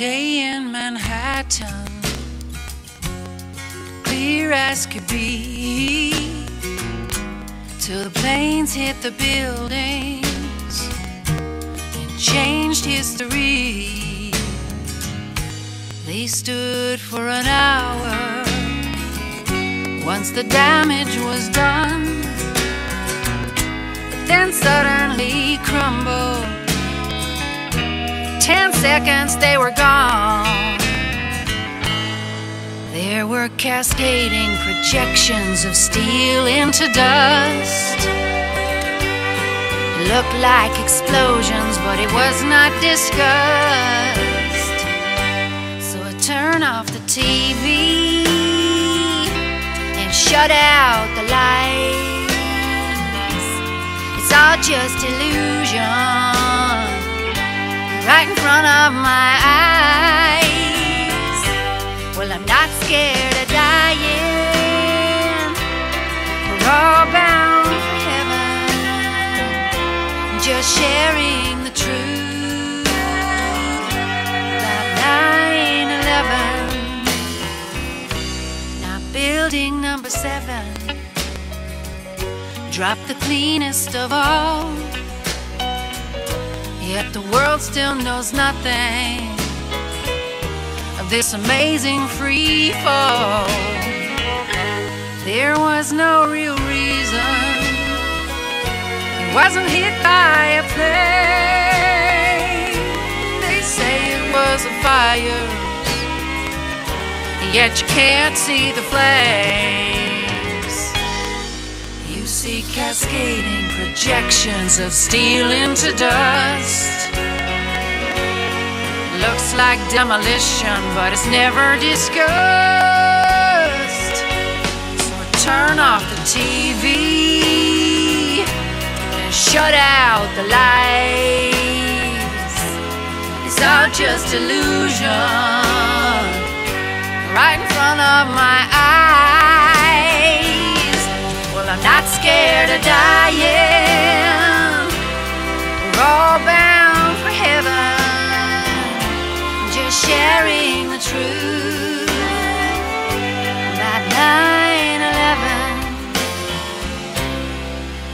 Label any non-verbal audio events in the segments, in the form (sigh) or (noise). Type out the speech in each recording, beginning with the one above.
day in Manhattan, clear as could be, till the planes hit the buildings and changed history. They stood for an hour once the damage was done, but then suddenly crumbled. Ten seconds they were gone. There were cascading projections of steel into dust. It looked like explosions, but it was not discussed. So I turned off the TV and shut out the lights. It's all just illusion right in front of my eyes. Well, I'm not scared of dying. We're all bound for heaven, just sharing the truth about 9 11. Now, building number seven dropped the cleanest of all. Yet the world still knows nothing of this amazing free fall. There was no real reason. It wasn't hit by a plane. They say it was a fire, yet you can't see the flames. See cascading projections of steel into dust. Looks like demolition, but it's never discussed. So turn off the TV and shut out the lights. It's all just illusion right in front of my eyes. Scared of dying. We're all bound for heaven, just sharing the truth about 9 11.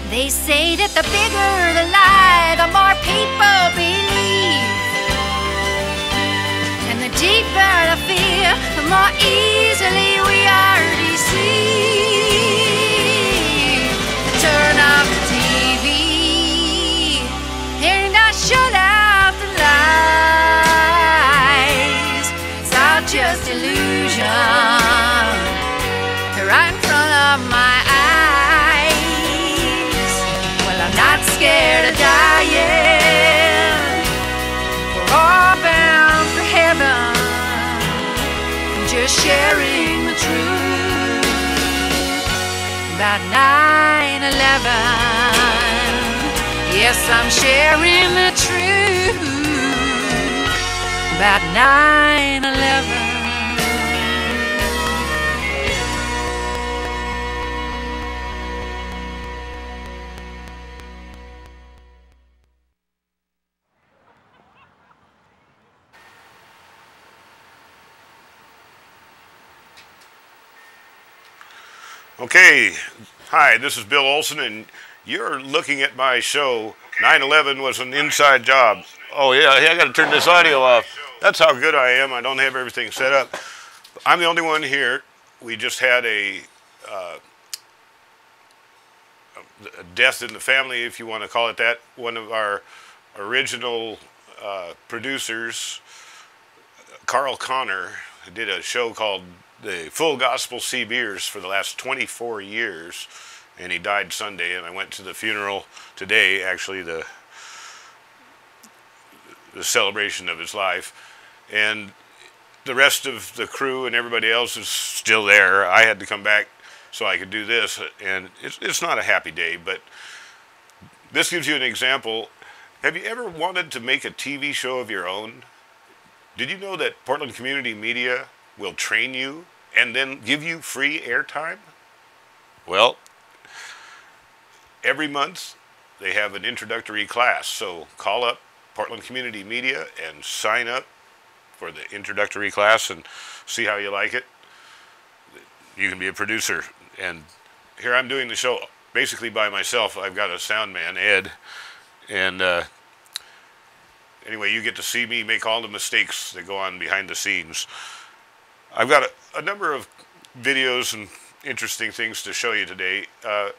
They say that the bigger the lie, the more people believe. And the deeper the fear, the more easily we are deceived. About 9 11. Yes, I'm sharing the truth about 9 11. Okay, hi, this is Bill Olson, and you're looking at my show. 9 11 was an inside job. Oh, yeah, I got to turn this audio off. That's how good I am. I don't have everything set up. I'm the only one here. We just had a, uh, a death in the family, if you want to call it that. One of our original uh, producers, Carl Connor, did a show called the Full Gospel Sea Beers for the last 24 years, and he died Sunday. And I went to the funeral today, actually the the celebration of his life, and the rest of the crew and everybody else is still there. I had to come back so I could do this, and it's it's not a happy day, but this gives you an example. Have you ever wanted to make a TV show of your own? Did you know that Portland Community Media will train you and then give you free airtime? Well, every month they have an introductory class. So call up Portland Community Media and sign up for the introductory class and see how you like it. You can be a producer. And here I'm doing the show basically by myself. I've got a sound man, Ed, and uh, anyway, you get to see me make all the mistakes that go on behind the scenes. I've got a, a number of videos and interesting things to show you today. Uh,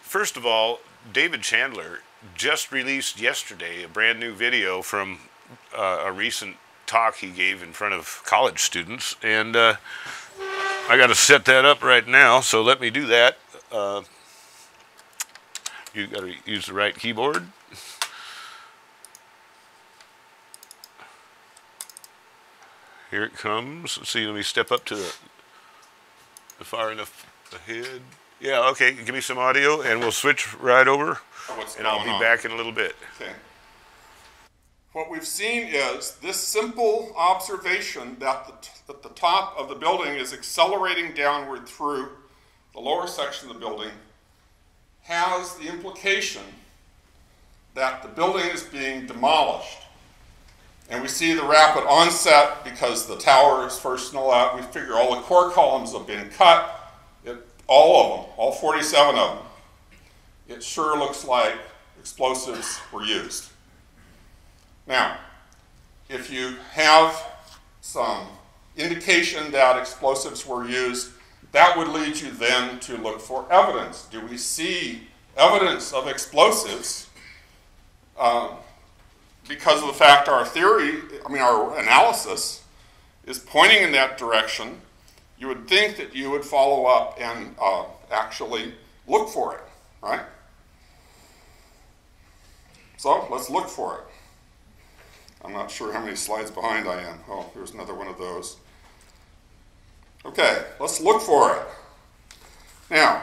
first of all, David Chandler just released yesterday a brand new video from uh, a recent talk he gave in front of college students, and uh, I got to set that up right now. So let me do that. Uh, you got to use the right keyboard. Here it comes. Let's see. Let me step up to the, the far enough ahead. Yeah. Okay. Give me some audio, and we'll switch right over. What's and I'll be on? back in a little bit. Okay. What we've seen is this simple observation that the, that the top of the building is accelerating downward through the lower section of the building has the implication that the building is being demolished. And we see the rapid onset because the tower is first and out. We figure all the core columns have been cut, it, all of them, all 47 of them it sure looks like explosives were used. Now, if you have some indication that explosives were used, that would lead you then to look for evidence. Do we see evidence of explosives? Um, because of the fact our theory, I mean, our analysis is pointing in that direction, you would think that you would follow up and uh, actually look for it, right? So let's look for it. I'm not sure how many slides behind I am. Oh, here's another one of those. Okay, let's look for it. Now,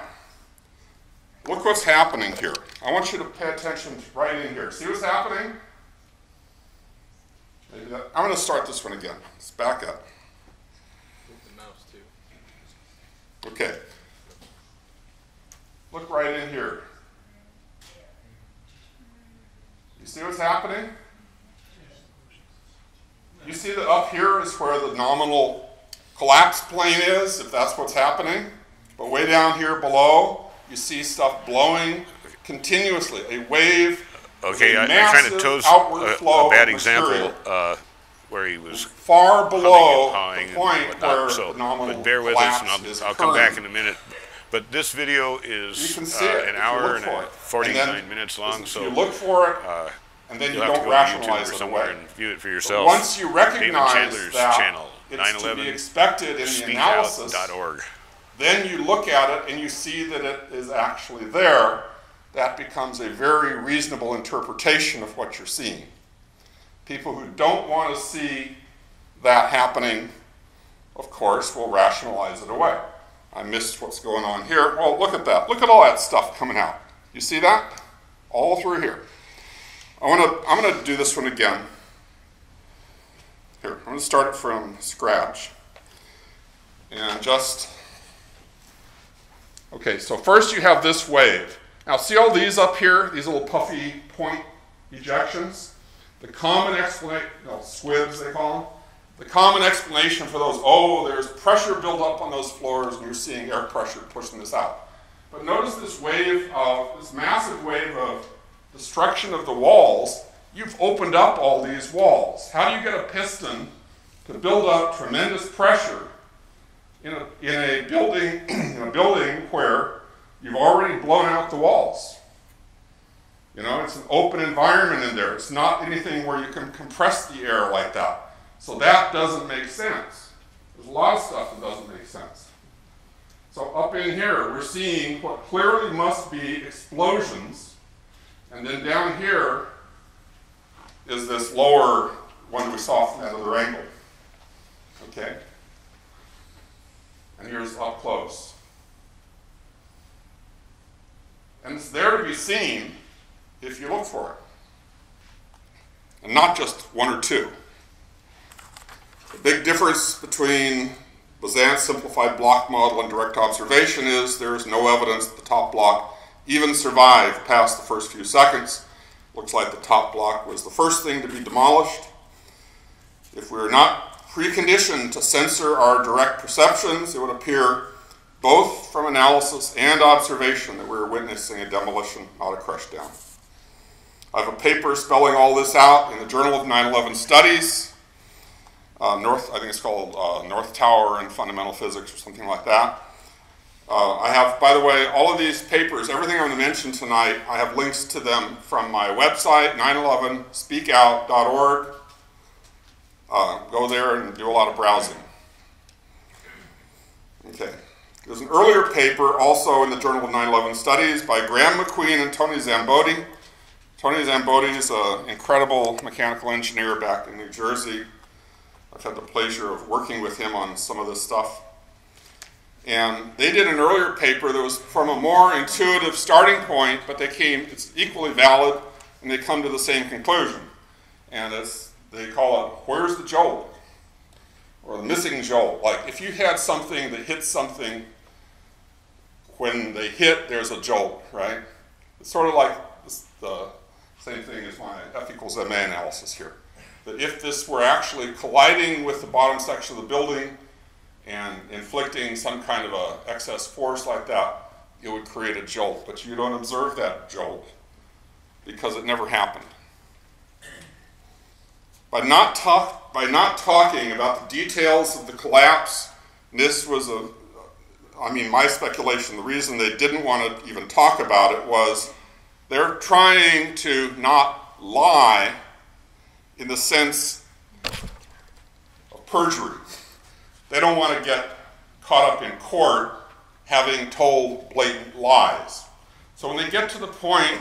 look what's happening here. I want you to pay attention right in here. See what's happening? Maybe that, I'm going to start this one again. Let's back up. the mouse too. Okay. Look right in here. You see what's happening? You see that up here is where the nominal collapse plane is, if that's what's happening. But way down here below, you see stuff blowing continuously, a wave. Okay, I, I kind of chose outward a, flow a bad of example material uh, where he was far below humming and the point and where. So, nominal but bear with us, and I'll, I'll come back in a minute. But this video is uh, an hour and a 49 And minutes long. So you look for it, uh, and then you you'll have to don't to YouTube rationalize or it somewhere away. and view it for But once you recognize Chandler's that channel, it's to be expected in the analysis, then you look at it and you see that it is actually there. That becomes a very reasonable interpretation of what you're seeing. People who don't want to see that happening, of course, will rationalize it away. I missed what's going on here. Well, look at that. Look at all that stuff coming out. You see that? All through here. I want to. I'm going to do this one again. Here, I'm going to start it from scratch. And just. Okay, so first you have this wave. Now, see all these up here, these little puffy point ejections? The common explanation, no, squibs they call them. The common explanation for those, oh, there's pressure built up on those floors and you're seeing air pressure pushing this out. But notice this wave of, this massive wave of destruction of the walls. You've opened up all these walls. How do you get a piston to build up tremendous pressure in a, in a building (clears throat) in a building where you've already blown out the walls. You know, it's an open environment in there. It's not anything where you can compress the air like that. So that doesn't make sense. There's a lot of stuff that doesn't make sense. So up in here, we're seeing what clearly must be explosions. And then down here is this lower one we saw from that other angle. Okay? And here's up close. And it's there to be seen if you look for it. And not just one or two. The big difference between Bazant's simplified block model and direct observation is there is no evidence that the top block even survived past the first few seconds. Looks like the top block was the first thing to be demolished. If we are not preconditioned to censor our direct perceptions, it would appear both from analysis and observation that we are witnessing a demolition, not a crush down. I have a paper spelling all this out in the Journal of 9 11 Studies. Uh, North, I think it's called uh, North Tower in Fundamental Physics or something like that. Uh, I have, by the way, all of these papers, everything I'm going to mention tonight, I have links to them from my website, 911speakout.org. Uh, go there and do a lot of browsing. Okay. There's an earlier paper also in the Journal of 9/11 Studies by Graham MacQueen and Tony Szamboti. Tony Szamboti is an incredible mechanical engineer back in New Jersey. I've had the pleasure of working with him on some of this stuff. And they did an earlier paper that was from a more intuitive starting point, but they came, it's equally valid, and they come to the same conclusion. And it's, they call it, where's the jolt? Or the missing jolt. Like if you had something that hits something, when they hit, there's a jolt, right? It's sort of like the same thing as my F equals MA analysis here. That if this were actually colliding with the bottom section of the building, and inflicting some kind of a excess force like that, it would create a jolt. But you don't observe that jolt because it never happened. By not, talk, by not talking about the details of the collapse, this was a, I mean, my speculation, the reason they didn't want to even talk about it was they're trying to not lie in the sense of perjury. They don't want to get caught up in court having told blatant lies. So when they get to the point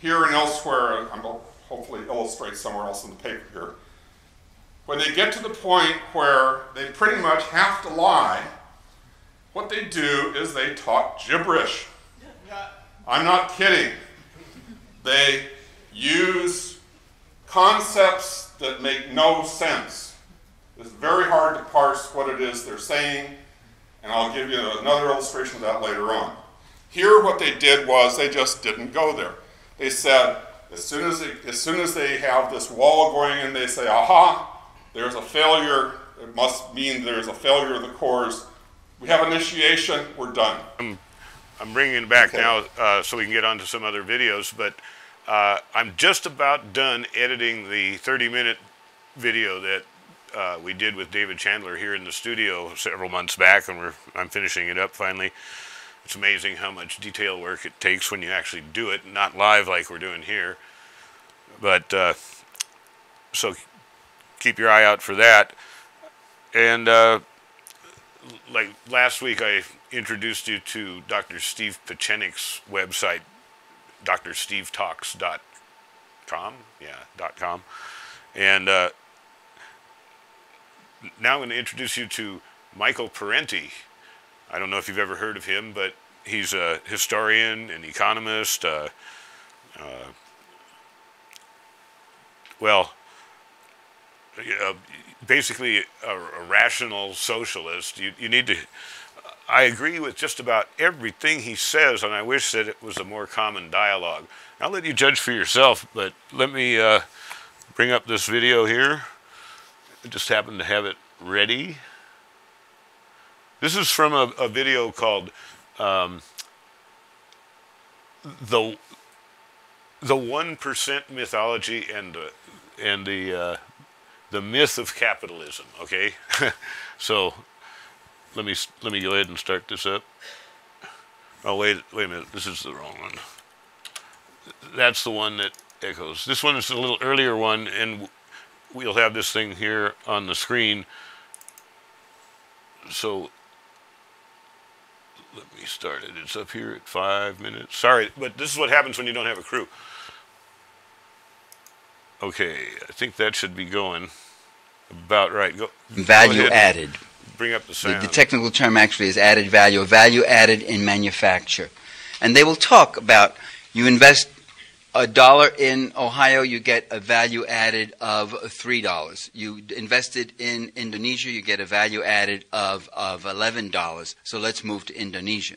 here and elsewhere, I'm hopefully illustrate somewhere else in the paper here. When they get to the point where they pretty much have to lie, what they do is they talk gibberish. I'm not kidding. They use concepts that make no sense. It's very hard to parse what it is they're saying, and I'll give you another illustration of that later on. Here, what they did was they just didn't go there. They said, as soon as they, as soon as they have this wall going in, they say, aha, there's a failure. It must mean there's a failure of the cores. We have initiation, we're done. I'm, I'm bringing it back Okay. now uh, so we can get on to some other videos, but uh, I'm just about done editing the 30 minute video that uh, we did with David Chandler here in the studio several months back, and we're, I'm finishing it up finally. It's amazing how much detail work it takes when you actually do it, not live like we're doing here. But uh, so keep your eye out for that. And uh, like last week, I introduced you to Dr. Steve Pieczenik's website, drstevetalks.com. Yeah, .com. And uh, now I'm going to introduce you to Michael Parenti. I don't know if you've ever heard of him, but he's a historian, and economist, uh, uh, well, uh, basically a, a rational socialist. You, you need to. I agree with just about everything he says, and I wish that it was a more common dialogue. I'll let you judge for yourself, but let me uh, bring up this video here. I just happen to have it ready. This is from a, a video called um, the the one percent mythology and the and the uh, the myth of capitalism. Okay, (laughs) so let me let me go ahead and start this up. Oh wait wait a minute, this is the wrong one. That's the one that echoes. This one is a little earlier one, and we'll have this thing here on the screen. So let me start it. It's up here at five minutes. Sorry, but this is what happens when you don't have a crew. Okay, I think that should be going about right. Go, go Value ahead. added. Bring up the The, sound. the technical term actually is added value, value added in manufacture. And they will talk about you invest a dollar in Ohio, you get a value added of three dollars. You invested in Indonesia, you get a value added of, of eleven dollars. So let's move to Indonesia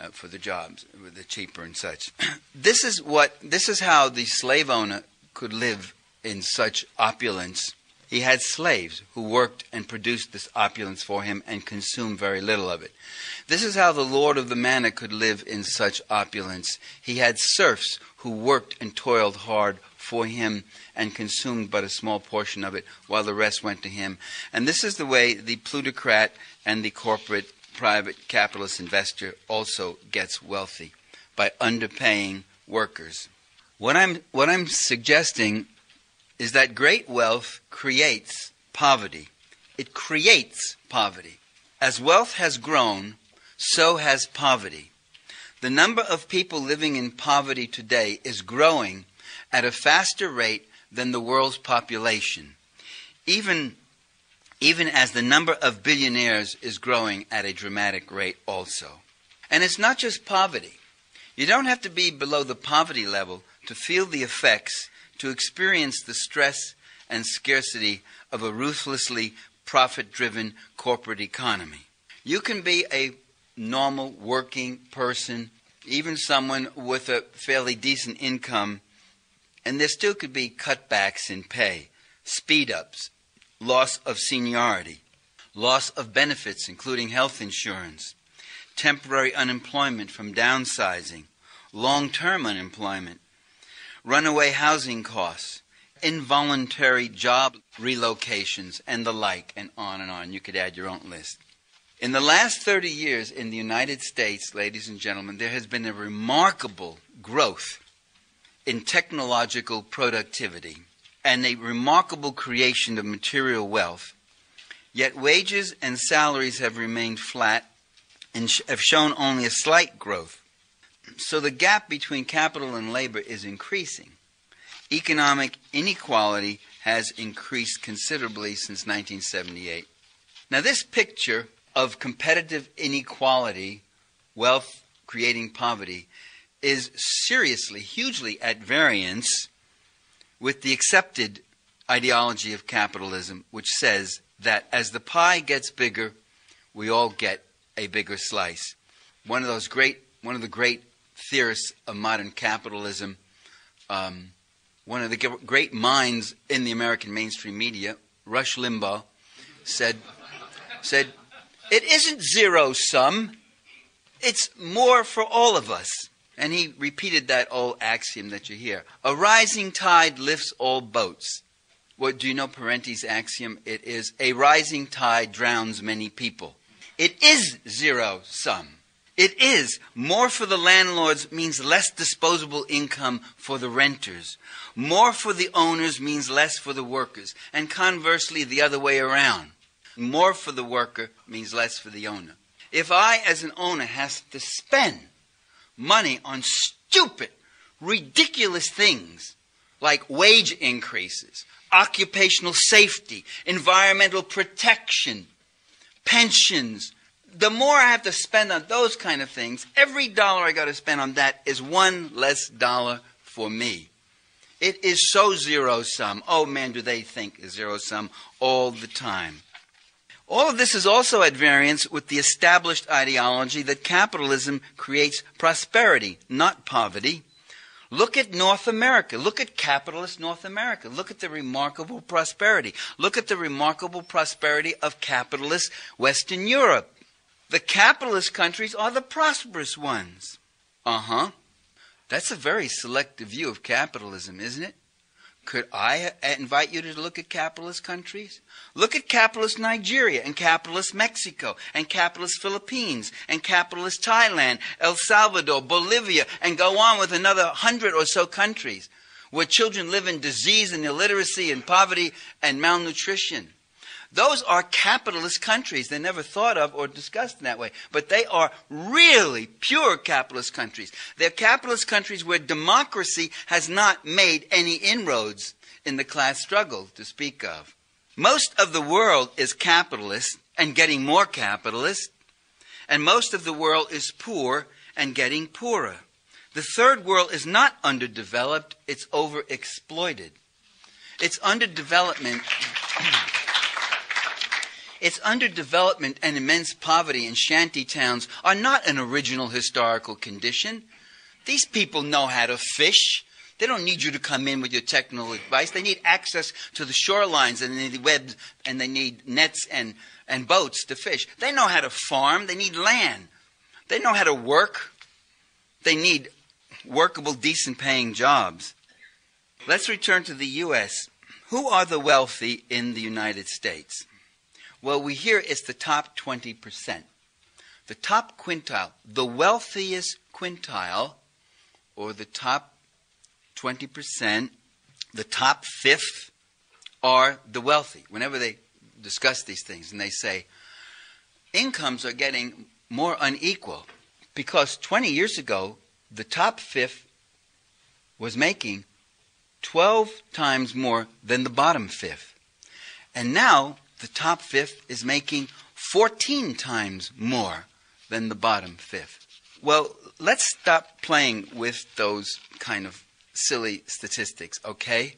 uh, for the jobs, the cheaper and such. (clears throat) this is what this is how the slave owner could live in such opulence He had slaves who worked and produced this opulence for him and consumed very little of it. This is how the Lord of the manor could live in such opulence. He had serfs who worked and toiled hard for him and consumed but a small portion of it while the rest went to him. And this is the way the plutocrat and the corporate private capitalist investor also gets wealthy by underpaying workers. What I'm, what I'm suggesting is that great wealth creates poverty. It creates poverty. As wealth has grown, so has poverty. The number of people living in poverty today is growing at a faster rate than the world's population, even, even as the number of billionaires is growing at a dramatic rate also. And it's not just poverty. You don't have to be below the poverty level to feel the effects to experience the stress and scarcity of a ruthlessly profit driven corporate economy. You can be a normal working person, even someone with a fairly decent income, and there still could be cutbacks in pay, speed ups, loss of seniority, loss of benefits, including health insurance, temporary unemployment from downsizing, long term unemployment, runaway housing costs, involuntary job relocations, and the like, and on and on. You could add your own list. In the last 30 years in the United States, ladies and gentlemen, there has been a remarkable growth in technological productivity and a remarkable creation of material wealth. Yet wages and salaries have remained flat and sh- have shown only a slight growth. So the gap between capital and labor is increasing. Economic inequality has increased considerably since 1978. Now, this picture of competitive inequality, wealth creating poverty, is seriously, hugely at variance with the accepted ideology of capitalism, which says that as the pie gets bigger, we all get a bigger slice. One of those great, one of the great theorists of modern capitalism, um, one of the great minds in the American mainstream media, Rush Limbaugh, said, said, it isn't zero sum, it's more for all of us. And he repeated that old axiom that you hear a rising tide lifts all boats. What do you know Parenti's axiom? It is a rising tide drowns many people. It is zero sum. It is. More for the landlords means less disposable income for the renters. More for the owners means less for the workers. And conversely, the other way around. More for the worker means less for the owner. If I, as an owner, has to spend money on stupid, ridiculous things like wage increases, occupational safety, environmental protection, pensions, the more I have to spend on those kind of things, every dollar I got to spend on that is one less dollar for me. It is so zero sum. Oh man, do they think zero sum all the time. All of this is also at variance with the established ideology that capitalism creates prosperity, not poverty. Look at North America. Look at capitalist North America. Look at the remarkable prosperity. Look at the remarkable prosperity of capitalist Western Europe. The capitalist countries are the prosperous ones. Uh huh. That's a very selective view of capitalism, isn't it? Could I invite you to look at capitalist countries? Look at capitalist Nigeria and capitalist Mexico and capitalist Philippines and capitalist Thailand, El Salvador, Bolivia, and go on with another hundred or so countries where children live in disease and illiteracy and poverty and malnutrition. Those are capitalist countries. They're never thought of or discussed in that way. But they are really pure capitalist countries. They're capitalist countries where democracy has not made any inroads in the class struggle to speak of. Most of the world is capitalist and getting more capitalist, and most of the world is poor and getting poorer. The third world is not underdeveloped, it's overexploited. It's underdevelopment. Its underdevelopment and immense poverty in shanty towns are not an original historical condition. These people know how to fish. They don't need you to come in with your technical advice. They need access to the shorelines and they need webs and they need nets and, and boats to fish. They know how to farm. They need land. They know how to work. They need workable, decent paying jobs. Let's return to the U.S. Who are the wealthy in the United States? Well, we hear it's the top 20%. The top quintile, the wealthiest quintile, or the top 20%, the top fifth, are the wealthy. Whenever they discuss these things and they say incomes are getting more unequal because 20 years ago, the top fifth was making 12 times more than the bottom fifth. And now the top fifth is making 14 times more than the bottom fifth. Well, let's stop playing with those kind of silly statistics, okay?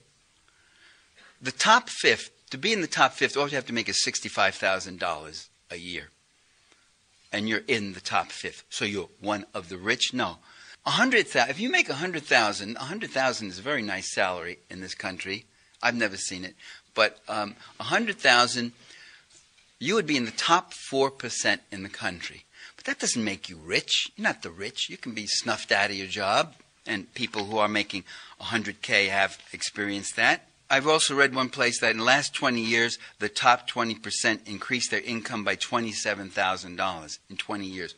The top fifth, to be in the top fifth, all you have to make is $65,000 a year. And you're in the top fifth. So you're one of the rich? No. A hundred thousand. If you make a hundred thousand, a hundred thousand is a very nice salary in this country. I've never seen it, but um, a hundred thousand, you would be in the top four percent in the country. But that doesn't make you rich. You're not the rich. You can be snuffed out of your job, and people who are making a hundred k have experienced that. I've also read one place that in the last 20 years, the top 20% increased their income by $27,000 in 20 years.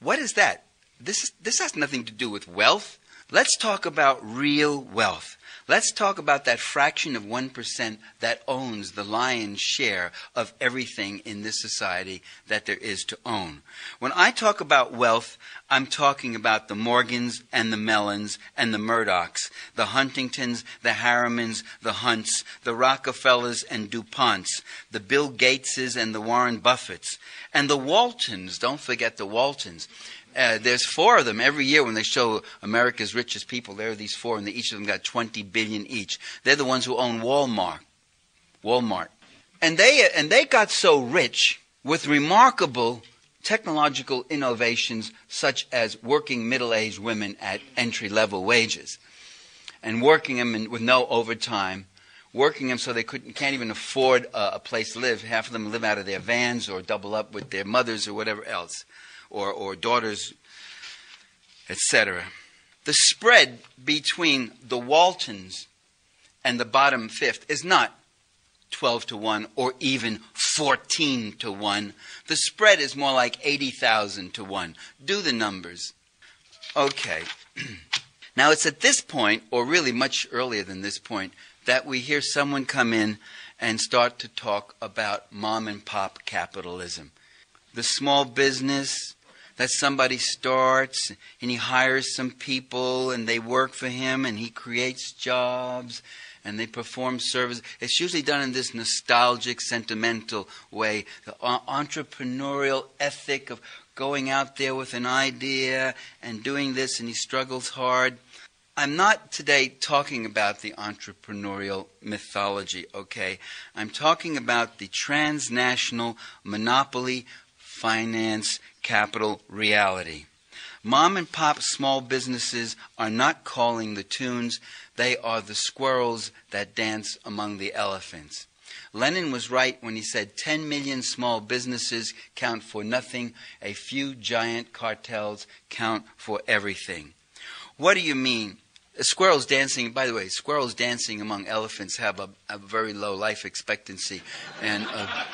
What is that? This, this has nothing to do with wealth. Let's talk about real wealth. Let's talk about that fraction of 1% that owns the lion's share of everything in this society that there is to own. When I talk about wealth, I'm talking about the Morgans and the Mellons and the Murdochs, the Huntingtons, the Harrimans, the Hunts, the Rockefellers and DuPonts, the Bill Gateses and the Warren Buffetts, and the Waltons. Don't forget the Waltons. Uh, there's four of them every year when they show America's richest people. There are these four, and each of them got 20 billion each. They're the ones who own Walmart. Walmart, and they and they got so rich with remarkable technological innovations, such as working middle-aged women at entry-level wages, and working them in, with no overtime. Working them so they couldn't, can't even afford a, a place to live. Half of them live out of their vans or double up with their mothers or whatever else or, or daughters, etc. The spread between the Waltons and the bottom fifth is not 12 to 1 or even 14 to 1. The spread is more like 80,000 to 1. Do the numbers. Okay. (clears throat) now it's at this point, or really much earlier than this point, that we hear someone come in and start to talk about mom and pop capitalism. The small business, that somebody starts and he hires some people and they work for him and he creates jobs and they perform service. It's usually done in this nostalgic, sentimental way. The entrepreneurial ethic of going out there with an idea and doing this, and he struggles hard. I'm not today talking about the entrepreneurial mythology, okay? I'm talking about the transnational monopoly finance capital reality. Mom and pop small businesses are not calling the tunes, they are the squirrels that dance among the elephants. Lenin was right when he said 10 million small businesses count for nothing, a few giant cartels count for everything. What do you mean? Squirrels dancing, by the way, squirrels dancing among elephants have a, a very low life expectancy. And. Uh,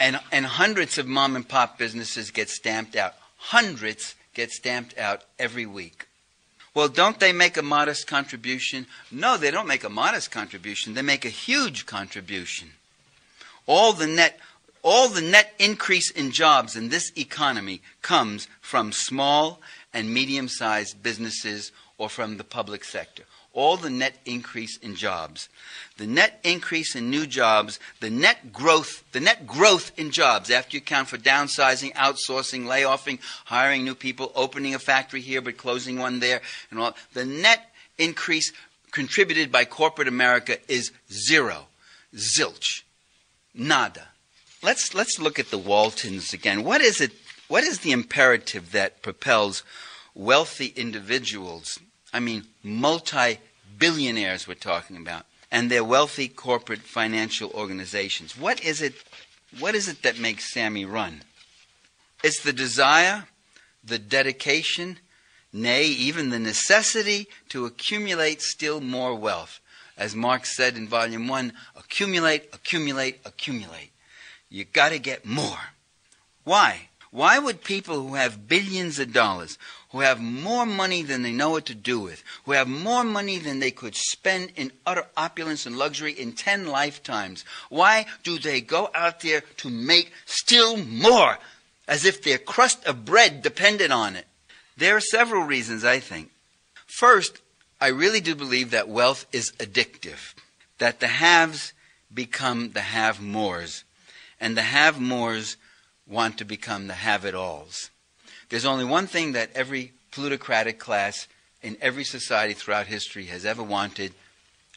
and, and hundreds of mom and pop businesses get stamped out. Hundreds get stamped out every week. Well, don't they make a modest contribution? No, they don't make a modest contribution. They make a huge contribution. All the net all the net increase in jobs in this economy comes from small and medium-sized businesses or from the public sector all the net increase in jobs. The net increase in new jobs, the net growth, the net growth in jobs after you count for downsizing, outsourcing, layoffing, hiring new people, opening a factory here but closing one there, and all. The net increase contributed by corporate America is zero. Zilch. Nada. Let's let's look at the Waltons again. What is it what is the imperative that propels wealthy individuals I mean, multi billionaires we're talking about, and their wealthy corporate financial organizations. What is it? What is it that makes Sammy run? It's the desire, the dedication, nay, even the necessity to accumulate still more wealth. As Marx said in Volume 1 accumulate, accumulate, accumulate. You got to get more. Why? Why would people who have billions of dollars, who have more money than they know what to do with, who have more money than they could spend in utter opulence and luxury in 10 lifetimes, why do they go out there to make still more as if their crust of bread depended on it? There are several reasons, I think. First, I really do believe that wealth is addictive, that the haves become the have mores, and the have mores want to become the have it alls. There's only one thing that every plutocratic class in every society throughout history has ever wanted,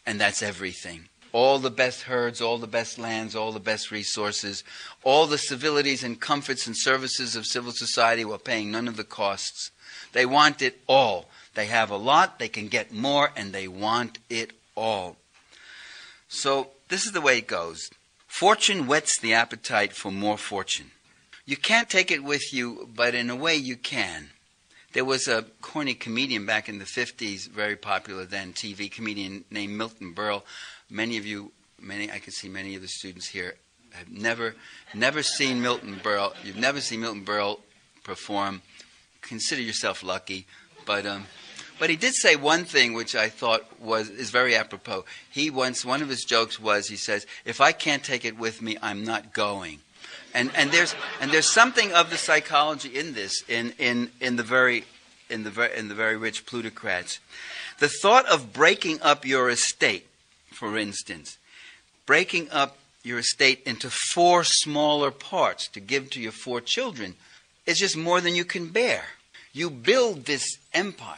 and that's everything. All the best herds, all the best lands, all the best resources, all the civilities and comforts and services of civil society while paying none of the costs. They want it all. They have a lot, they can get more, and they want it all. So, this is the way it goes fortune whets the appetite for more fortune. You can't take it with you, but in a way you can. There was a corny comedian back in the 50s, very popular then, TV comedian named Milton Berle. Many of you, many, I can see many of the students here have never, never seen Milton Berle. You've never seen Milton Berle perform. Consider yourself lucky. But, um, but he did say one thing which I thought was is very apropos. He once one of his jokes was he says, "If I can't take it with me, I'm not going." And, and, there's, and there's something of the psychology in this, in, in, in, the very, in, the very, in the very rich plutocrats. The thought of breaking up your estate, for instance, breaking up your estate into four smaller parts to give to your four children, is just more than you can bear. You build this empire.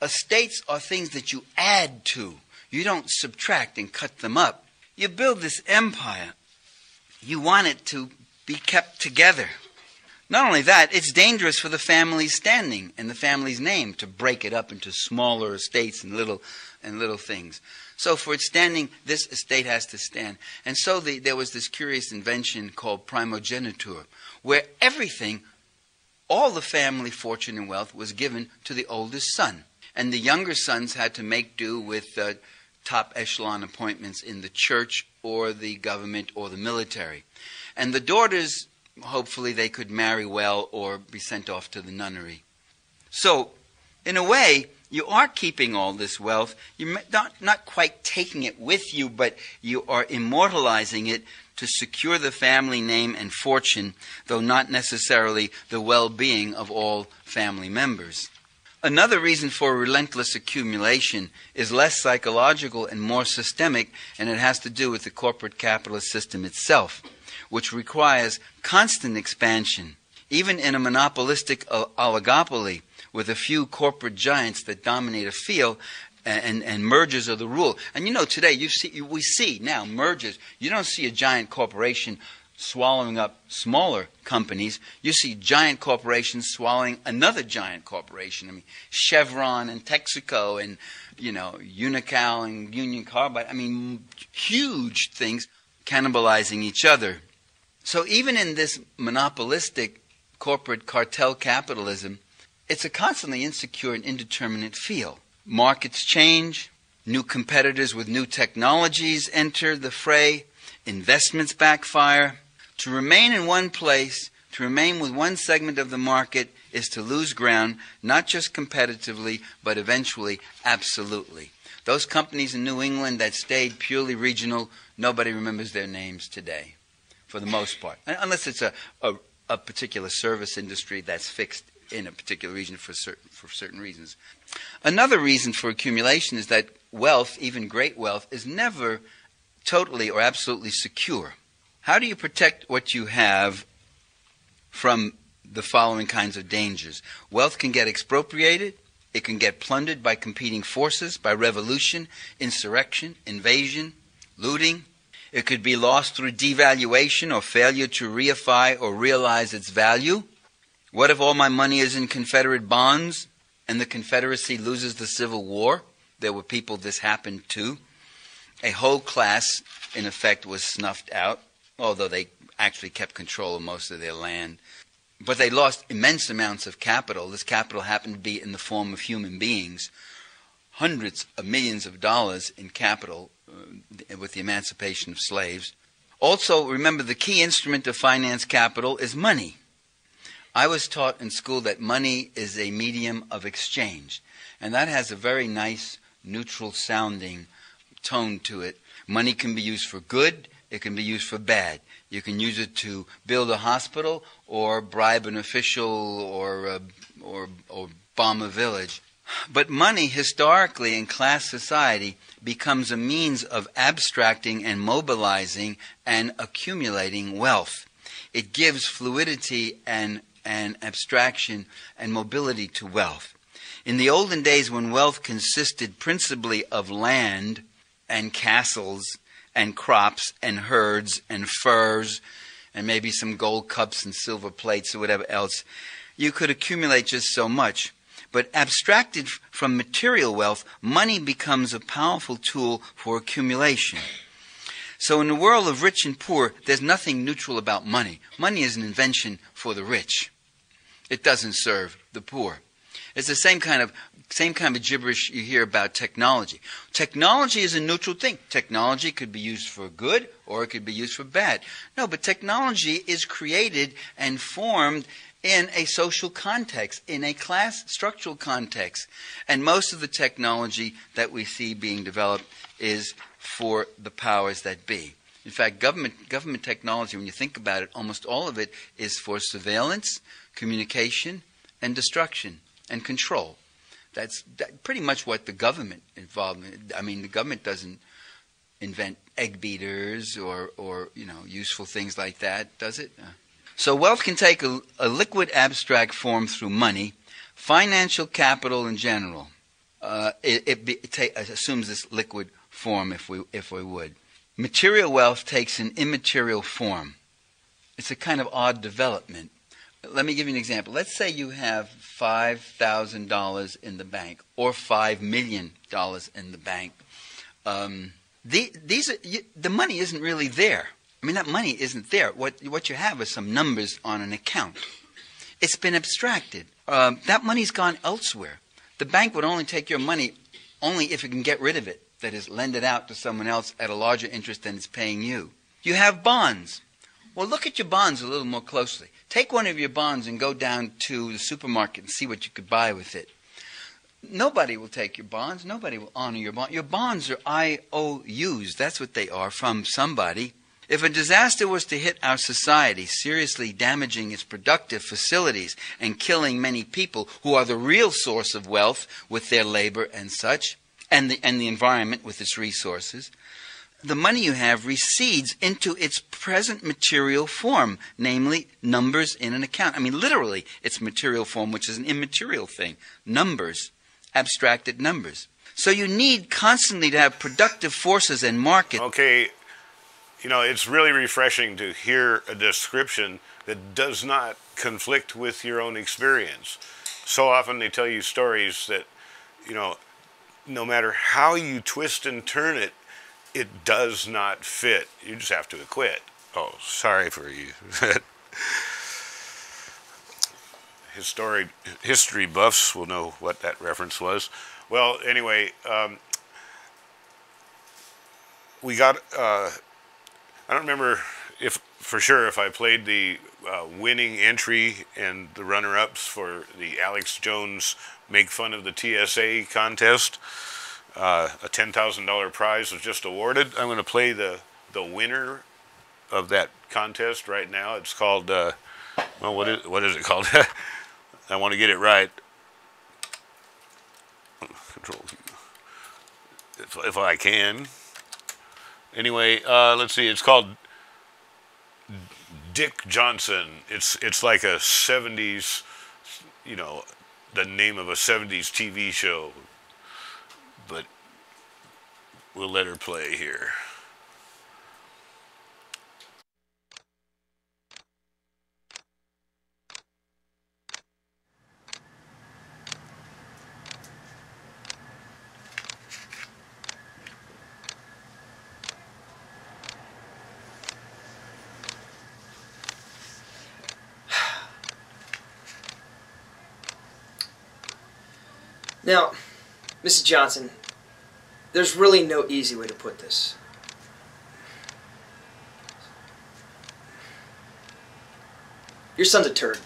Estates are things that you add to, you don't subtract and cut them up. You build this empire. You want it to be kept together. Not only that, it's dangerous for the family's standing and the family's name to break it up into smaller estates and little and little things. So for its standing, this estate has to stand. And so the, there was this curious invention called primogeniture, where everything, all the family fortune and wealth, was given to the oldest son. And the younger sons had to make do with uh, top echelon appointments in the church or the government or the military. And the daughters, hopefully, they could marry well or be sent off to the nunnery. So, in a way, you are keeping all this wealth. You're not, not quite taking it with you, but you are immortalizing it to secure the family name and fortune, though not necessarily the well being of all family members. Another reason for relentless accumulation is less psychological and more systemic, and it has to do with the corporate capitalist system itself which requires constant expansion, even in a monopolistic uh, oligopoly with a few corporate giants that dominate a field. And, and, mergers are the rule. And you know, today you see, we see now mergers. You don't see a giant corporation swallowing up smaller companies. You see giant corporations swallowing another giant corporation. I mean, Chevron and Texaco and, you know, Unocal and Union Carbide. I mean, huge things cannibalizing each other. So even in this monopolistic corporate cartel capitalism, it's a constantly insecure and indeterminate field. Markets change, new competitors with new technologies enter the fray, investments backfire. To remain in one place, to remain with one segment of the market, is to lose ground, not just competitively, but eventually absolutely. Those companies in New England that stayed purely regional, nobody remembers their names today for the most part, unless it's a, a, a particular service industry that's fixed in a particular region for certain, for certain reasons. Another reason for accumulation is that wealth, even great wealth, is never totally or absolutely secure. How do you protect what you have from the following kinds of dangers? Wealth can get expropriated, it can get plundered by competing forces, by revolution, insurrection, invasion, looting, it could be lost through devaluation or failure to reify or realize its value. What if all my money is in Confederate bonds? and the Confederacy loses the Civil War, there were people this happened to. A whole class, in effect, was snuffed out, although they actually kept control of most of their land. But they lost immense amounts of capital. This capital happened to be in the form of human beings. Hundreds of millions of dollars in capital uh, with the emancipation of slaves. Also, remember the key instrument to finance capital is money. I was taught in school that money is a medium of exchange, and that has a very nice, neutral sounding tone to it. Money can be used for good, it can be used for bad. You can use it to build a hospital or bribe an official or, uh, or, or bomb a village. But money, historically in class society, becomes a means of abstracting and mobilizing and accumulating wealth. It gives fluidity and and abstraction and mobility to wealth. In the olden days, when wealth consisted principally of land and castles and crops and herds and furs and maybe some gold cups and silver plates or whatever else, you could accumulate just so much. But abstracted from material wealth, money becomes a powerful tool for accumulation. So, in the world of rich and poor, there's nothing neutral about money. Money is an invention for the rich it doesn't serve the poor. It's the same kind of same kind of gibberish you hear about technology. Technology is a neutral thing. Technology could be used for good or it could be used for bad. No, but technology is created and formed in a social context, in a class structural context. And most of the technology that we see being developed is for the powers that be. In fact, government government technology, when you think about it, almost all of it is for surveillance, communication, and destruction and control. That's that, pretty much what the government involved. In. I mean, the government doesn't invent egg beaters or, or you know useful things like that, does it? Uh, so wealth can take a, a, liquid abstract form through money, financial capital in general. Uh, it, it, be, it ta- assumes this liquid form, if we if we would. Material wealth takes an immaterial form. It's a kind of odd development. Let me give you an example. Let's say you have $5,000 in the bank or $5 million in the bank. Um, the, these are, you, the money isn't really there. I mean, that money isn't there. What, what you have is some numbers on an account. It's been abstracted. Um, that money's gone elsewhere. The bank would only take your money only if it can get rid of it, that is, lend it out to someone else at a larger interest than it's paying you. You have bonds. Well, look at your bonds a little more closely. Take one of your bonds and go down to the supermarket and see what you could buy with it. Nobody will take your bonds. Nobody will honor your bond. Your bonds are IOUs. That's what they are from somebody. If a disaster was to hit our society, seriously damaging its productive facilities and killing many people who are the real source of wealth with their labor and such, and the, and the environment with its resources, the money you have recedes into its present material form, namely numbers in an account. I mean, literally, its material form, which is an immaterial thing. Numbers, abstracted numbers. So you need constantly to have productive forces and market. Okay, you know, it's really refreshing to hear a description that does not conflict with your own experience. So often they tell you stories that, you know, no matter how you twist and turn it, it does not fit. You just have to acquit. Oh, sorry for you. (laughs) History, history buffs will know what that reference was. Well, anyway, um, we got. Uh, I don't remember if for sure if I played the uh, winning entry and the runner-ups for the Alex Jones make fun of the TSA contest. Uh, a $10,000 prize was just awarded. I'm going to play the, the winner of that contest right now. It's called, uh, well, what is, what is it called? (laughs) I want to get it right. Control if, if I can. Anyway, uh, let's see. It's called Dick Johnson. It's it's like a 70s, you know, the name of a 70s TV show but we'll let her play here. Now, Mrs. Johnson, there's really no easy way to put this. Your son's a turd.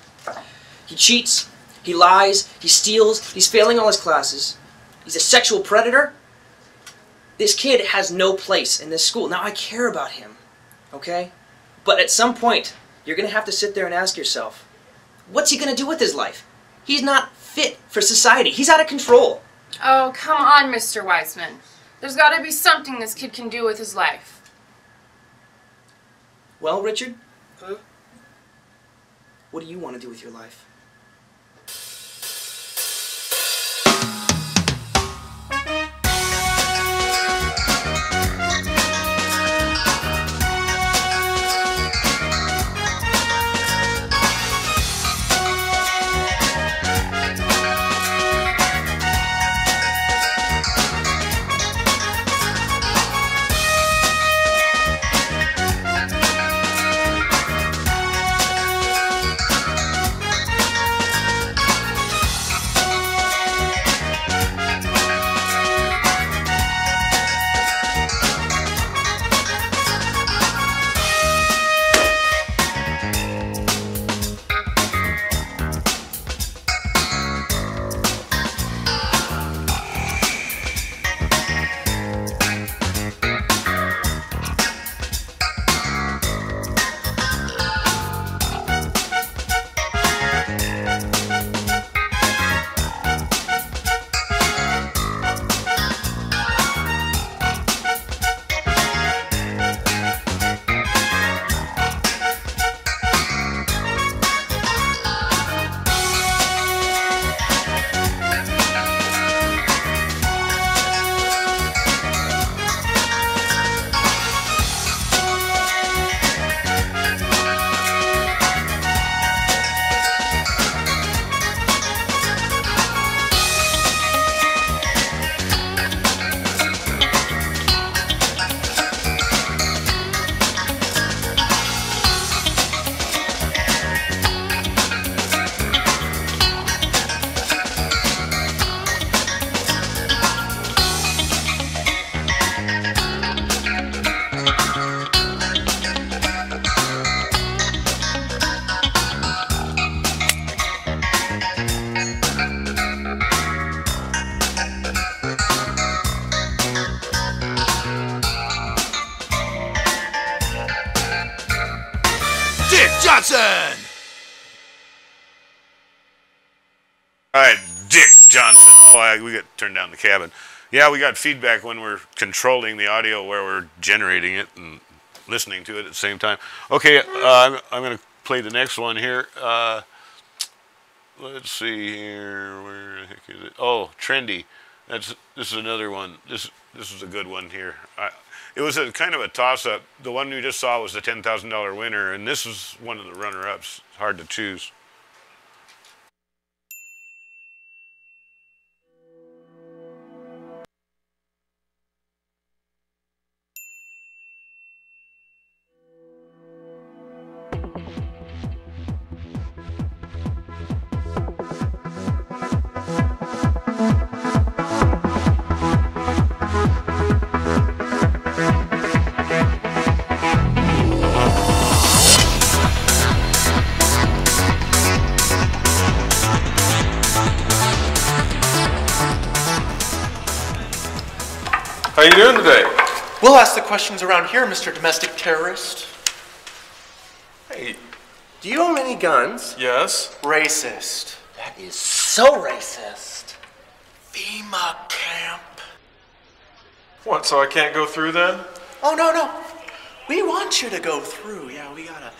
He cheats, he lies, he steals, he's failing all his classes. He's a sexual predator. This kid has no place in this school. Now, I care about him, okay? But at some point, you're going to have to sit there and ask yourself, what's he going to do with his life? He's not fit for society. He's out of control. Oh, come on, Mr. Weissman. There's got to be something this kid can do with his life. Well, Richard, what do you want to do with your life? Oh, I, we got turned down the cabin. Yeah, we got feedback when we're controlling the audio where we're generating it and listening to it at the same time. Okay, uh, I'm, I'm going to play the next one here. Uh, let's see here. Where the heck is it? Oh, trendy. That's this is another one. This this is a good one here. I, it was a kind of a toss-up. The one you just saw was the ten thousand dollar winner, and this is one of the runner-ups. Hard to choose. We'll ask the questions around here, Mr. Domestic Terrorist. Hey, Do you own any guns? yes. Racist. That is so racist. FEMA camp. What, so I can't go through then? Oh, no, no. We want you to go through. Yeah, we got a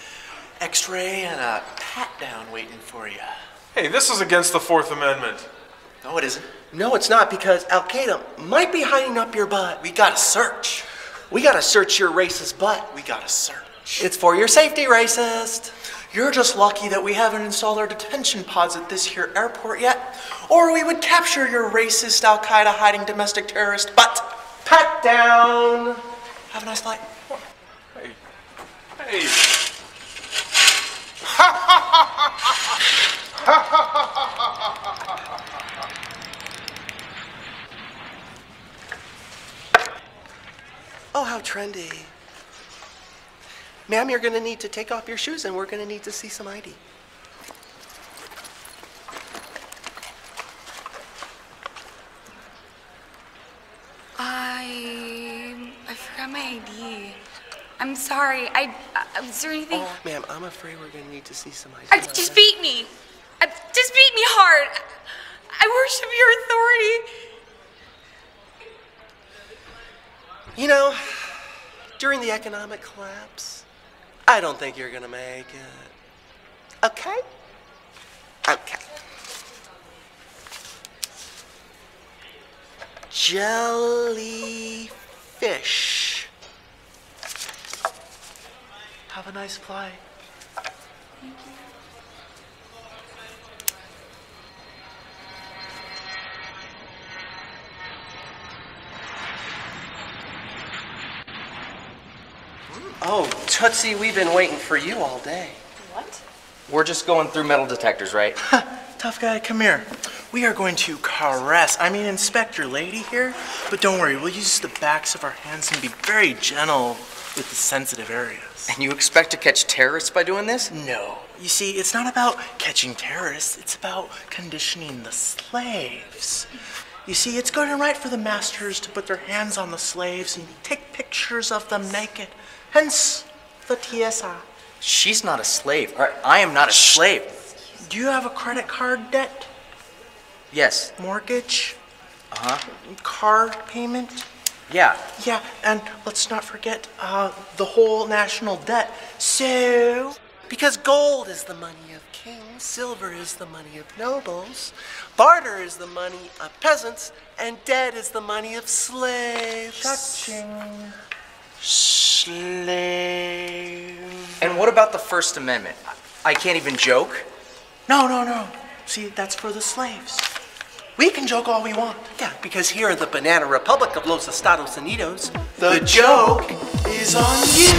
x-ray and a pat down waiting for you. Hey, this is against the Fourth Amendment. No, it isn't. No, it's not because Al Qaeda might be hiding up your butt. We gotta search. We gotta search your racist butt. We gotta search. It's for your safety, racist. You're just lucky that we haven't installed our detention pods at this here airport yet, or we would capture your racist Al Qaeda hiding domestic terrorist butt. Pat down. Have a nice flight. Hey, hey. (laughs) Oh, how trendy. Ma'am, you're going to need to take off your shoes and we're going to need to see some ID. I I forgot my ID. I'm sorry. I, I is there anything? Oh, ma'am, I'm afraid we're going to need to see some ID. I, uh, just beat me. I, just beat me hard. I worship your authority. You know, during the economic collapse, I don't think you're to make it. Okay? Okay. Jellyfish. Have a nice flight. Oh, Tootsie, we've been waiting for you all day. What? We're just going through metal detectors, right? (laughs) Tough guy, come here. We are going to caress, I mean inspect your lady here, but don't worry, we'll use the backs of our hands and be very gentle with the sensitive areas. And you expect to catch terrorists by doing this? No. You see, it's not about catching terrorists, it's about conditioning the slaves. You see, it's good and right for the masters to put their hands on the slaves and take pictures of them naked. Hence the TSI. She's not a slave. All right, I am not a slave. Do you have a credit card debt? Yes. Mortgage? Uh huh. Car payment? Yeah. Yeah, and let's not forget uh, the whole national debt. So, because gold is the money of kings, silver is the money of nobles, barter is the money of peasants, and debt is the money of slaves. Cha-ching. Slave. And what about the First Amendment? I can't even joke. No, no, no. See, that's for the slaves. We can joke all we want. Yeah, because here in the Banana Republic of Los Estados Unidos, the, joke is on you.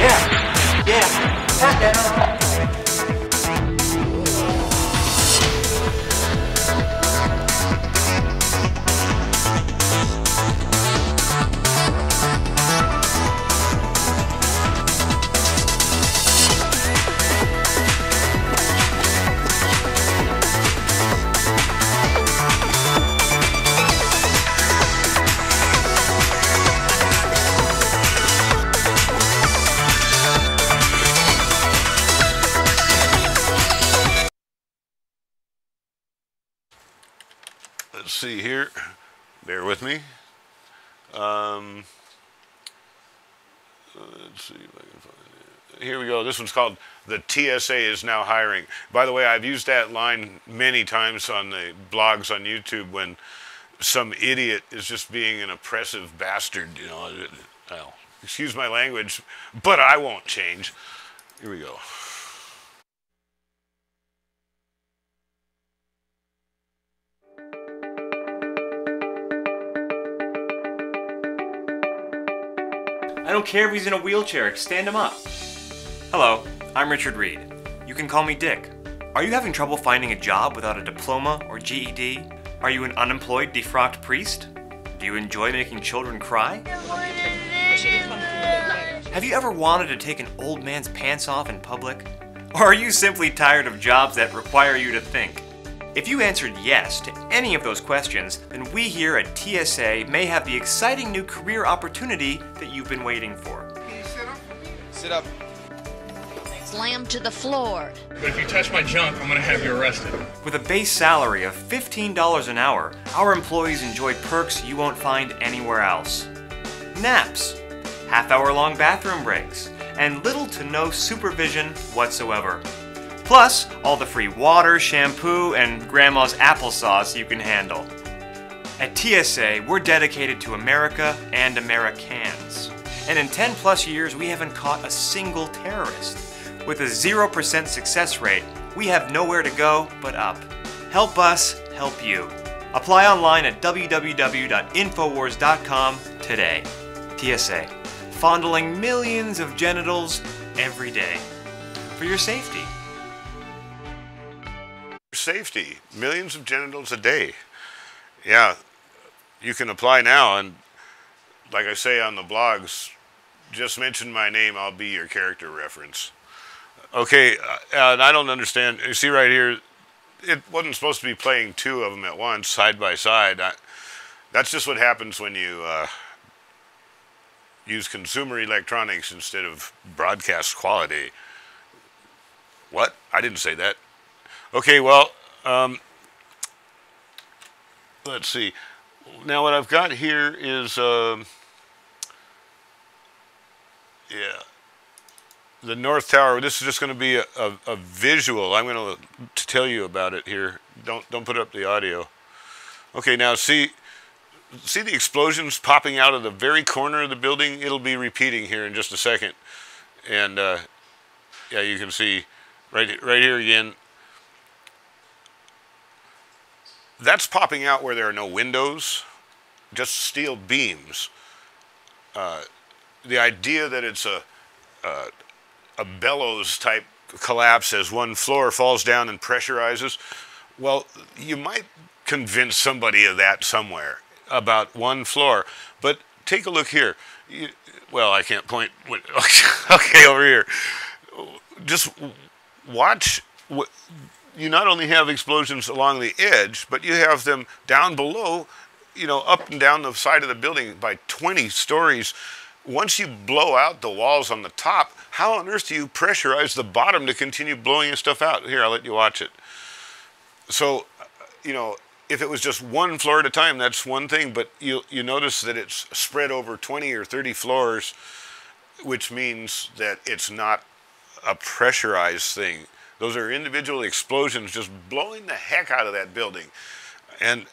Yeah, yeah. Pat down. With me. Um, let's see if I can find it. Here we go. This one's called The TSA is Now Hiring. By the way, I've used that line many times on the blogs on YouTube when some idiot is just being an oppressive bastard, you know. Excuse my language, but I won't change. Here we go. Don't care if he's in a wheelchair, stand him up. Hello, I'm Richard Reed. You can call me Dick. Are you having trouble finding a job without a diploma or GED? Are you an unemployed, defrocked priest? Do you enjoy making children cry? Have you ever wanted to take an old man's pants off in public? Or are you simply tired of jobs that require you to think? If you answered yes to any of those questions, then we here at TSA may have the exciting new career opportunity that you've been waiting for. Sit up. Slam to the floor. But if you touch my junk, I'm gonna have you arrested. With a base salary of $15 an hour, our employees enjoy perks you won't find anywhere else. Naps, half hour long bathroom breaks, and little to no supervision whatsoever. Plus, all the free water, shampoo, and grandma's applesauce you can handle. At TSA, we're dedicated to America and Americans. And in 10 plus years, we haven't caught a single terrorist. With a 0% success rate, we have nowhere to go but up. Help us help you. Apply online at www.infowars.com today. TSA, fondling millions of genitals every day. For your safety. Safety. Millions of genitals a day. Yeah, you can apply now, and like I say on the blogs, just mention my name. I'll be your character reference. Okay, uh, and I don't understand. You see right here, it wasn't supposed to be playing two of them at once, side by side. I, that's just what happens when you uh, use consumer electronics instead of broadcast quality. What? I didn't say that. Okay, well, um, let's see. Now, what I've got here is, um, yeah, the North Tower. This is just going to be a, a, a visual. I'm going to tell you about it here. Don't don't put up the audio. Okay, now see see the explosions popping out of the very corner of the building. It'll be repeating here in just a second, and uh, yeah, you can see right right here again. That's popping out where there are no windows, just steel beams. Uh, the idea that it's a, a bellows type collapse as one floor falls down and pressurizes, well, you might convince somebody of that somewhere about one floor. But take a look here. You, well, I can't point. (laughs) Okay, over here. Just watch. You not only have explosions along the edge, but you have them down below, you know, up and down the side of the building by 20 stories. Once you blow out the walls on the top, how on earth do you pressurize the bottom to continue blowing your stuff out? Here, I'll let you watch it. So, you know, if it was just one floor at a time, that's one thing, but you, you notice that it's spread over 20 or 30 floors, which means that it's not a pressurized thing. Those are individual explosions just blowing the heck out of that building. And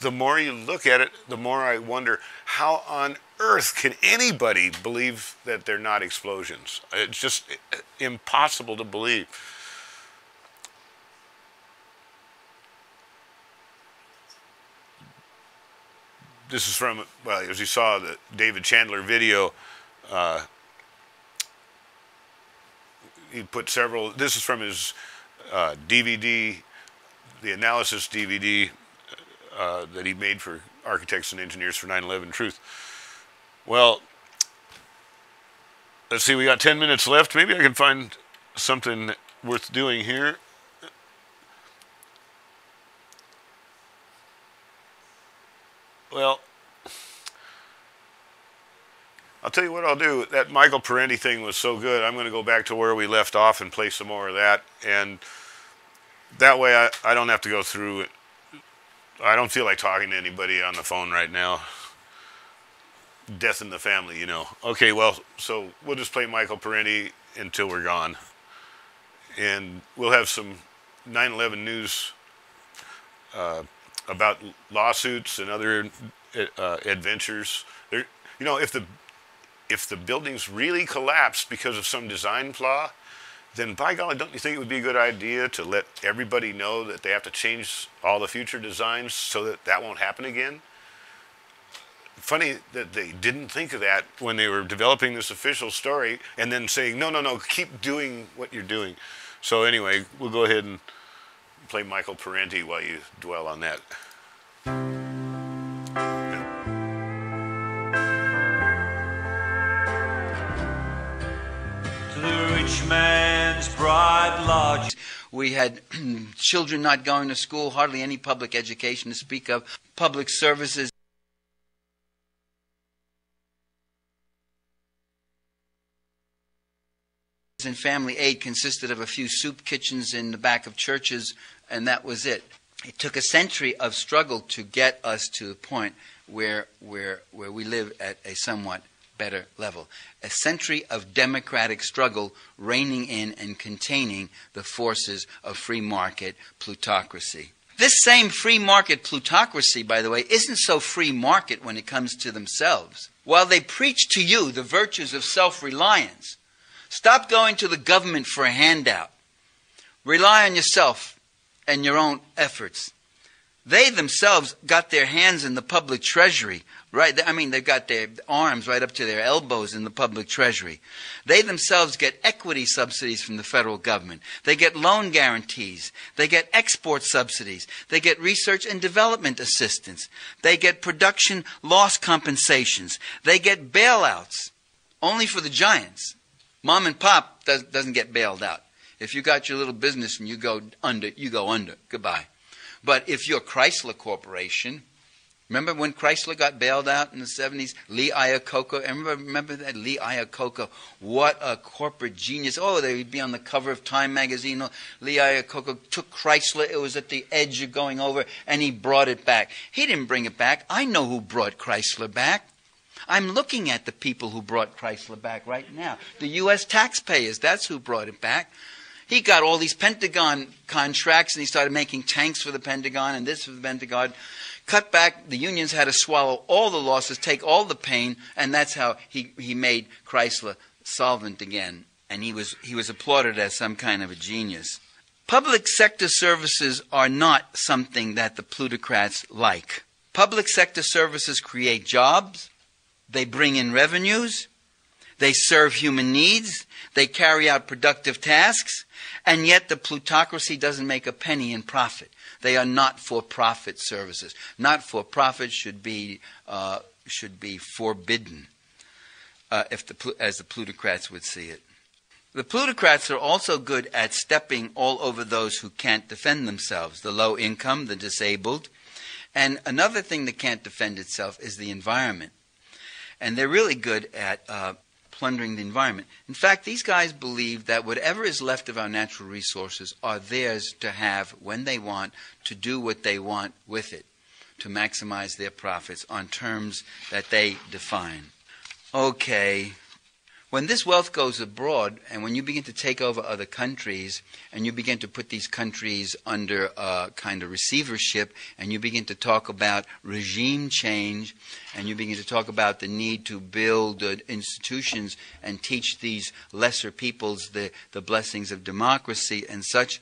the more you look at it, the more I wonder how on earth can anybody believe that they're not explosions? It's just impossible to believe. This is from, well, as you saw the David Chandler video, uh, he put several, this is from his uh, DVD, the analysis DVD uh, that he made for architects and engineers for 9-11 Truth. Well, let's see, we got 10 minutes left. Maybe I can find something worth doing here. Well, I'll tell you what I'll do. That Michael Parenti thing was so good. I'm going to go back to where we left off and play some more of that. And that way I, I don't have to go through it. I don't feel like talking to anybody on the phone right now death in the family, you know. Okay, well, so we'll just play Michael Parenti until we're gone. And we'll have some 9 11 news uh, about lawsuits and other uh, adventures. There, you know, if the if the buildings really collapsed because of some design flaw, then by golly, don't you think it would be a good idea to let everybody know that they have to change all the future designs so that that won't happen again? funny that they didn't think of that when they were developing this official story and then saying, no, no, no, keep doing what you're doing. So anyway, we'll go ahead and play Michael Parenti while you dwell on that. Lodge. We had (clears throat) children not going to school, hardly any public education to speak of, public services. and family aid consisted of a few soup kitchens in the back of churches, and that was it. It took a century of struggle to get us to the point where, where, where we live at a somewhat better level. A century of democratic struggle reining in and containing the forces of free market plutocracy. This same free market plutocracy, by the way, isn't so free market when it comes to themselves. While they preach to you the virtues of self reliance, Stop going to the government for a handout. Rely on yourself and your own efforts. They themselves got their hands in the public treasury, right? I mean, they've got their arms right up to their elbows in the public treasury. They themselves get equity subsidies from the federal government. They get loan guarantees. They get export subsidies. They get research and development assistance. They get production loss compensations. They get bailouts. Only for the giants. Mom and pop does, doesn't get bailed out. If you got your little business and you go under, you go under. Goodbye. But if you're Chrysler Corporation, remember when Chrysler got bailed out in the 70s? Lee Iacocca, remember, remember that? Lee Iacocca, what a corporate genius. Oh, they'd be on the cover of Time magazine. Oh, Lee Iacocca took Chrysler, it was at the edge of going over, and he brought it back. He didn't bring it back. I know who brought Chrysler back. I'm looking at the people who brought Chrysler back right now. The U.S. taxpayers, that's who brought it back. He got all these Pentagon contracts and he started making tanks for the Pentagon and this for the Pentagon. Cut back, the unions had to swallow all the losses, take all the pain, and that's how he, he made Chrysler solvent again. And he was, he was applauded as some kind of a genius. Public sector services are not something that the plutocrats like. Public sector services create jobs, they bring in revenues, they serve human needs, they carry out productive tasks, and yet the plutocracy doesn't make a penny in profit. They are not for profit services. Not for profit should be, uh, should be forbidden, uh, if the, as the plutocrats would see it. The plutocrats are also good at stepping all over those who can't defend themselves the low income, the disabled. And another thing that can't defend itself is the environment. And they're really good at uh, plundering the environment. In fact, these guys believe that whatever is left of our natural resources are theirs to have when they want, to do what they want with it, to maximize their profits on terms that they define. Okay, when this wealth goes abroad, and when you begin to take over other countries, and you begin to put these countries under a kind of receivership, and you begin to talk about regime change, and you begin to talk about the need to build uh, institutions and teach these lesser peoples the, the blessings of democracy and such.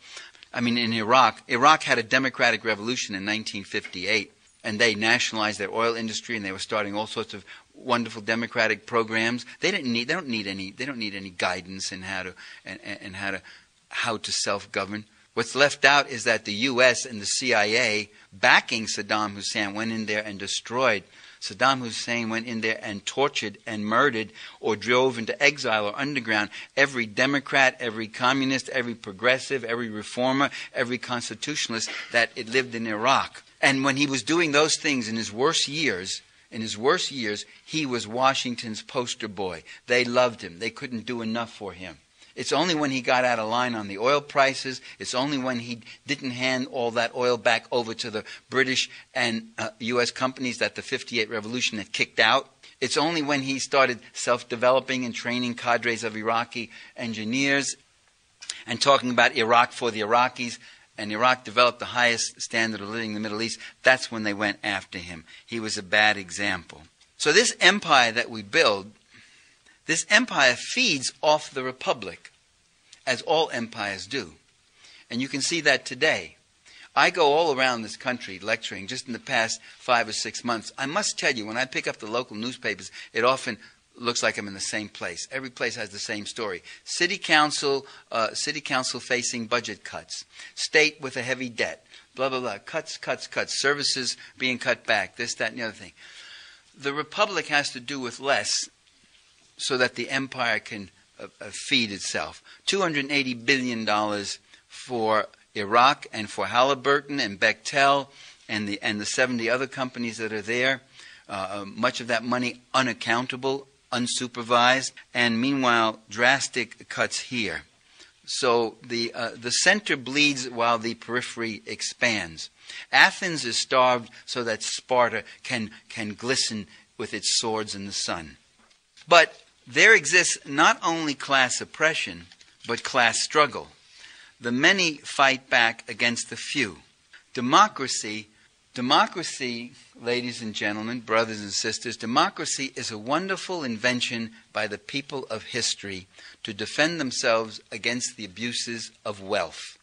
I mean, in Iraq, Iraq had a democratic revolution in 1958 and they nationalized their oil industry and they were starting all sorts of wonderful democratic programs. They didn't need they don't need any they don't need any guidance in how to and, and how to how to self govern. What's left out is that the U.S. and the CIA, backing Saddam Hussein, went in there and destroyed. Saddam Hussein went in there and tortured and murdered or drove into exile or underground every Democrat, every communist, every progressive, every reformer, every constitutionalist that it lived in Iraq. And when he was doing those things in his worst years, in his worst years, he was Washington's poster boy. They loved him. They couldn't do enough for him. It's only when he got out of line on the oil prices, it's only when he didn't hand all that oil back over to the British and uh, U.S. companies that the 58 revolution had kicked out. It's only when he started self developing and training cadres of Iraqi engineers and talking about Iraq for the Iraqis and Iraq developed the highest standard of living in the Middle East, that's when they went after him. He was a bad example. So, this empire that we build, this empire feeds off the republic, as all empires do. And you can see that today. I go all around this country lecturing just in the past five or six months. I must tell you, when I pick up the local newspapers, it often looks like I'm in the same place. Every place has the same story. City council, uh, city council facing budget cuts. State with a heavy debt. Blah blah blah. Cuts, cuts, cuts. Services being cut back. This, that, and the other thing. The republic has to do with less, so that the empire can uh, uh, feed itself. Two hundred eighty billion dollars for Iraq and for Halliburton and Bechtel and the and the seventy other companies that are there. Uh, uh much of that money unaccountable, unsupervised, and meanwhile, drastic cuts here. So the, uh, the center bleeds while the periphery expands. Athens is starved so that Sparta can, can glisten with its swords in the sun. But there exists not only class oppression, but class struggle. The many fight back against the few. Democracy Democracy, ladies and gentlemen, brothers and sisters, democracy is a wonderful invention by the people of history to defend themselves against the abuses of wealth.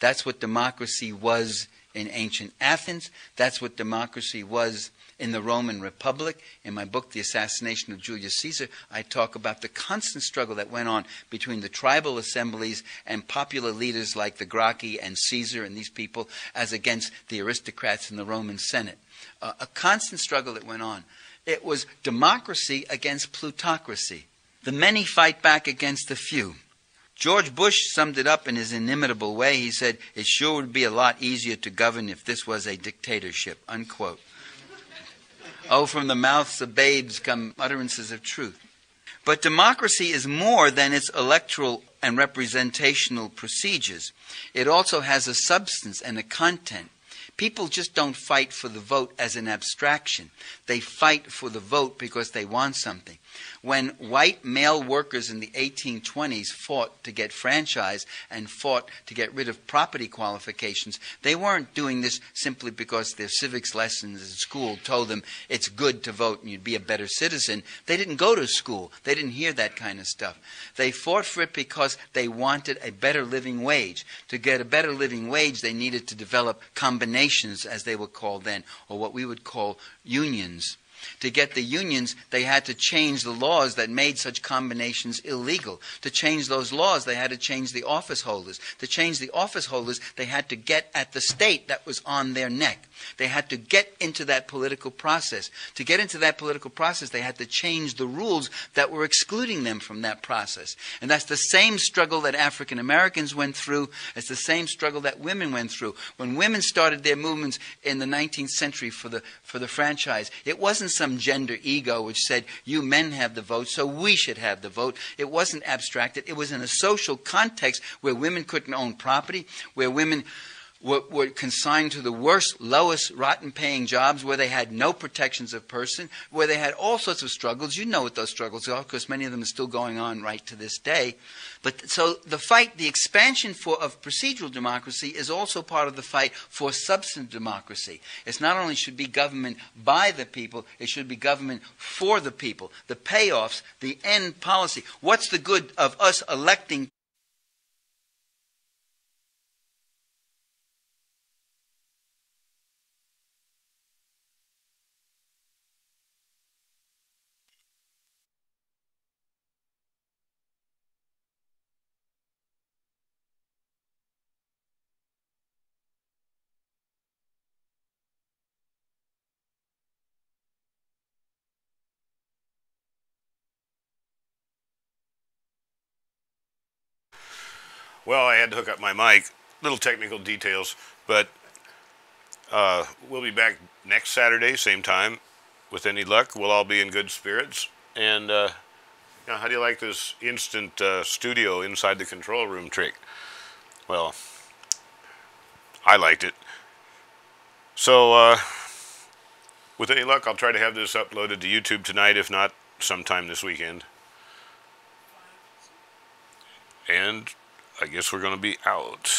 That's what democracy was in ancient Athens. That's what democracy was in the Roman Republic. In my book, The Assassination of Julius Caesar, I talk about the constant struggle that went on between the tribal assemblies and popular leaders like the Gracchi and Caesar and these people as against the aristocrats in the Roman Senate. Uh, a constant struggle that went on. It was democracy against plutocracy. The many fight back against the few. George Bush summed it up in his inimitable way. He said, It sure would be a lot easier to govern if this was a dictatorship. Unquote. Oh, from the mouths of babes come utterances of truth. But democracy is more than its electoral and representational procedures. It also has a substance and a content. People just don't fight for the vote as an abstraction. They fight for the vote because they want something. When white male workers in the 1820s fought to get franchise and fought to get rid of property qualifications, they weren't doing this simply because their civics lessons in school told them it's good to vote and you'd be a better citizen. They didn't go to school. They didn't hear that kind of stuff. They fought for it because they wanted a better living wage. To get a better living wage, they needed to develop combinations, as they were called then, or what we would call unions. To get the unions, they had to change the laws that made such combinations illegal. To change those laws, they had to change the office holders. To change the office holders, they had to get at the state that was on their neck. They had to get into that political process. To get into that political process, they had to change the rules that were excluding them from that process. And that's the same struggle that African Americans went through. It's the same struggle that women went through. When women started their movements in the 19th century for the, for the franchise, it wasn't some gender ego which said, you men have the vote, so we should have the vote. It wasn't abstracted. It was in a social context where women couldn't own property, where women were, were, consigned to the worst, lowest, rotten paying jobs where they had no protections of person, where they had all sorts of struggles. You know what those struggles are because many of them are still going on right to this day. But so the fight, the expansion for, of procedural democracy is also part of the fight for substantive democracy. It's not only should be government by the people, it should be government for the people. The payoffs, the end policy. What's the good of us electing Well, I had to hook up my mic. Little technical details, but uh, we'll be back next Saturday, same time. With any luck, we'll all be in good spirits. And uh, you know, how do you like this instant uh, studio inside the control room trick? Well, I liked it. So, uh, with any luck, I'll try to have this uploaded to YouTube tonight, if not sometime this weekend. And I guess we're going to be out.